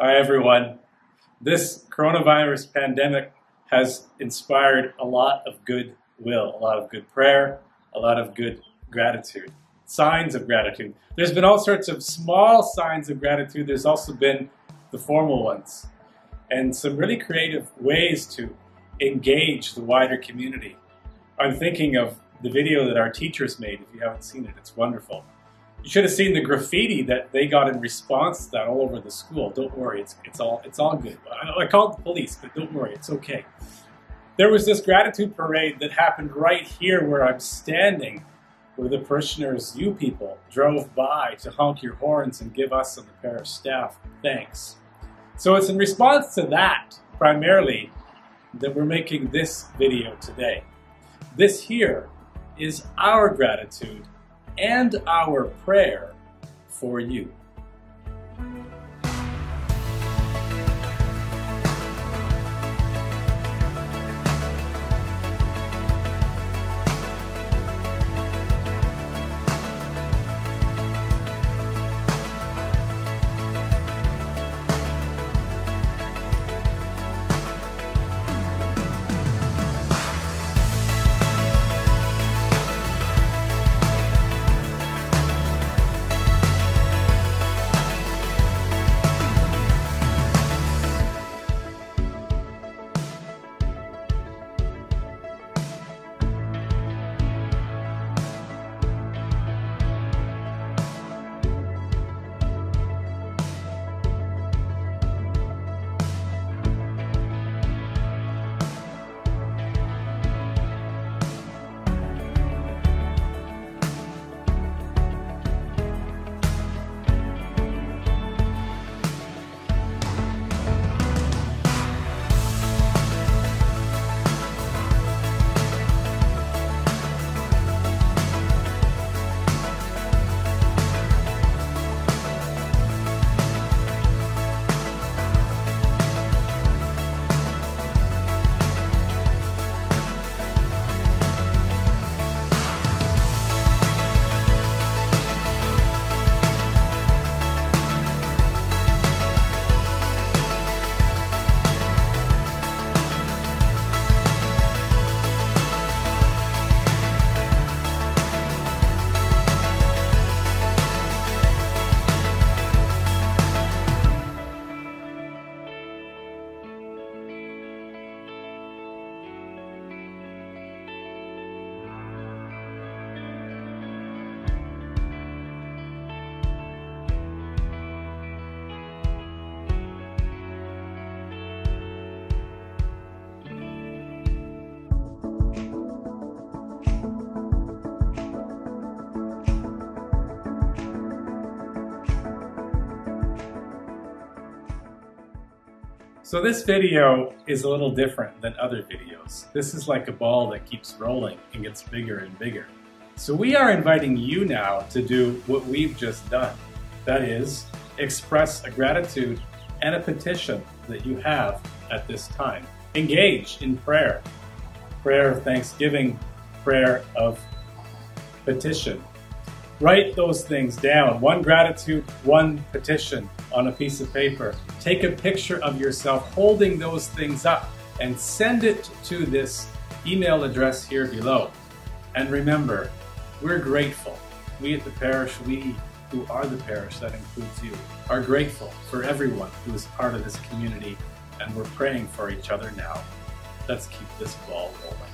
Hi, everyone. This coronavirus pandemic has inspired a lot of goodwill, a lot of good prayer, a lot of good gratitude, signs of gratitude. There's been all sorts of small signs of gratitude. There's also been the formal ones, and some really creative ways to engage the wider community. I'm thinking of the video that our teachers made. If you haven't seen it, it's wonderful. You should have seen the graffiti that they got in response to that all over the school. Don't worry, it's, it's all it's all good. I, I called the police, but don't worry, it's okay. There was this gratitude parade that happened right here where I'm standing, where the parishioners, you people, drove by to honk your horns and give us and the parish staff thanks. So it's in response to that, primarily, that we're making this video today. This here is our gratitude and our prayer for you. So this video is a little different than other videos. This is like a ball that keeps rolling and gets bigger and bigger. So we are inviting you now to do what we've just done. That is, express a gratitude and a petition that you have at this time. Engage in prayer. Prayer of thanksgiving, prayer of petition. Write those things down. One gratitude, one petition on a piece of paper. Take a picture of yourself holding those things up and send it to this email address here below. And remember, we're grateful. We at the parish, we who are the parish, that includes you, are grateful for everyone who is part of this community, and we're praying for each other now. Let's keep this ball rolling.